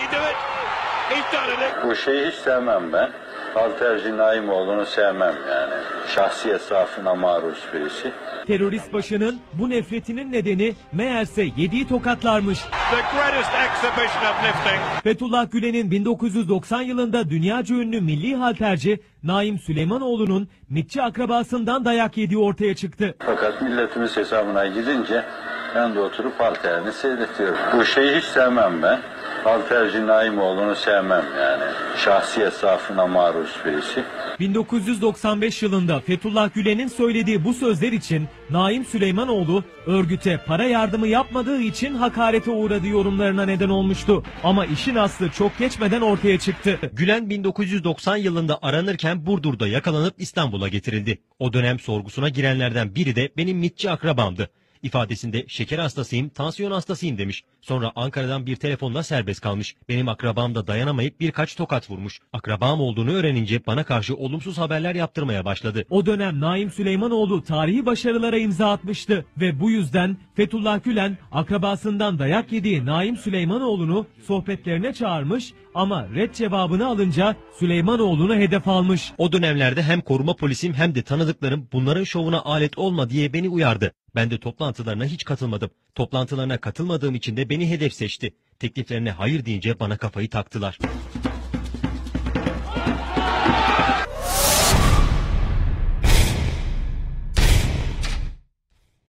he do it? He's done it. Bu şeyi hiç sevmem ben. Halterci Naimoğlu'nu sevmem yani. Şahsi esrafına maruz birisi. Terörist başının bu nefretinin nedeni meğerse yediği tokatlarmış. The greatest exhibition of lifting. Fethullah Gülen'in 1990 yılında dünyaca ünlü milli halterci Naim Süleymanoğlu'nun MİTçi akrabasından dayak yediği ortaya çıktı. Fakat milletimiz hesabına gidince ben de oturup halterini seyrediyorum. Bu şeyi hiç sevmem ben. Halterci Naimoğlu'nu sevmem yani. Şahsi esrafına maruz birisi. 1995 yılında Fethullah Gülen'in söylediği bu sözler için Naim Süleymanoğlu örgüte para yardımı yapmadığı için hakarete uğradığı yorumlarına neden olmuştu. Ama işin aslı çok geçmeden ortaya çıktı. Gülen 1990 yılında aranırken Burdur'da yakalanıp İstanbul'a getirildi. O dönem sorgusuna girenlerden biri de benim mitçi akrabamdı. İfadesinde şeker hastasıyım, tansiyon hastasıyım demiş. Sonra Ankara'dan bir telefonla serbest kalmış. Benim akrabam da dayanamayıp birkaç tokat vurmuş. Akrabam olduğunu öğrenince bana karşı olumsuz haberler yaptırmaya başladı. O dönem Naim Süleymanoğlu tarihi başarılara imza atmıştı ve bu yüzden Fethullah Gülen akrabasından dayak yediği Naim Süleymanoğlu'nu sohbetlerine çağırmış ama red cevabını alınca Süleymanoğlu'nu hedef almış. O dönemlerde hem koruma polisim hem de tanıdıklarım bunların şovuna alet olma diye beni uyardı. Ben de toplantılarına hiç katılmadım. Toplantılarına katılmadığım için de beni hedef seçti. Tekliflerine hayır deyince bana kafayı taktılar.